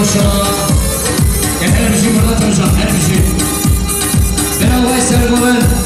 aşağı. Gel her şey burada duracak, her şey. Ben Avay Sergoven. Ampurayı.